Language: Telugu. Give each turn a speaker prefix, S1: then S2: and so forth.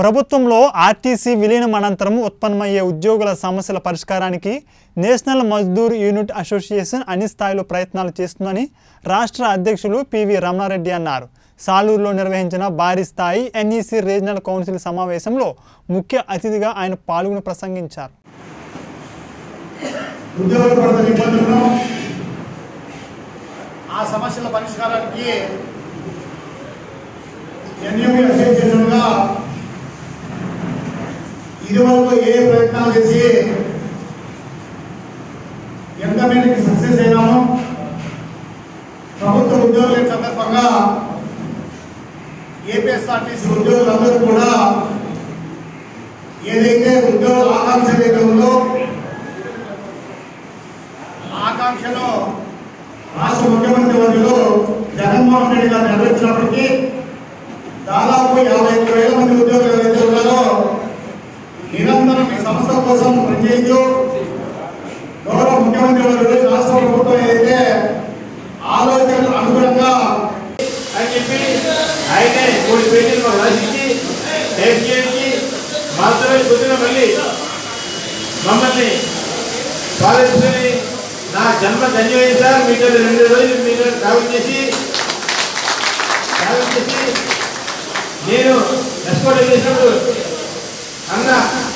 S1: ప్రభుత్వంలో ఆర్టీసీ విలీనం అనంతరం ఉత్పన్నమయ్యే ఉద్యోగుల సమస్యల పరిష్కారానికి నేషనల్ మజ్దూర్ యూనిట్ అసోసియేషన్ అన్ని స్థాయిలో ప్రయత్నాలు చేస్తుందని రాష్ట్ర అధ్యక్షులు పివి రమణారెడ్డి అన్నారు. సాలూరులో నిర్వహించిన భారీ స్థాయి ఎన్ఈసీ రీజనల్ కౌన్సిల్ సమావేశంలో ముఖ్య అతిథిగా ఆయన పాల్గొని ప్రసంగించారు.
S2: ఆ సమస్యల పరిష్కారానికి ఇదివరకు ఏ ప్రయత్నాలు చేసి ఎంత మేరకు సక్సెస్ అయినామో ప్రభుత్వ ఉద్యోగుల సందర్భంగా ఏపీఎస్ఆర్టీసీ ఉద్యోగులందరూ కూడా ఏదైతే ఉద్యోగుల ఆకాంక్ష ఏదైతే ఉందో ఆకాంక్షను రాష్ట్ర ముఖ్యమంత్రి వర్యులు జగన్మోహన్ రెడ్డి గారు నెరవేర్చినప్పటికీ దాదాపు యాభై ఐదు వేల మంది ఉద్యోగులు నిరంతరం ఈ సంస్థ కోసం పనిచేయచ్చు గౌరవ ముఖ్యమంత్రి వర్యులు రాష్ట్ర ప్రభుత్వం అయితే ఆలోచన అనుగుణంగా
S3: అని చెప్పి ఆయనే మూడు పేజీలు రాసిచ్చి టైప్ మాత్రమే పొద్దున మళ్ళీ మమ్మల్ని పాలించుకొని నా జన్మ ధన్యమైంది సార్. మీతో రెండు రోజులు మీరు ట్రావెల్ చేసి ట్రావెల్ చేసి నేను ఎక్స్పోర్ట్ చేసినప్పుడు అన్న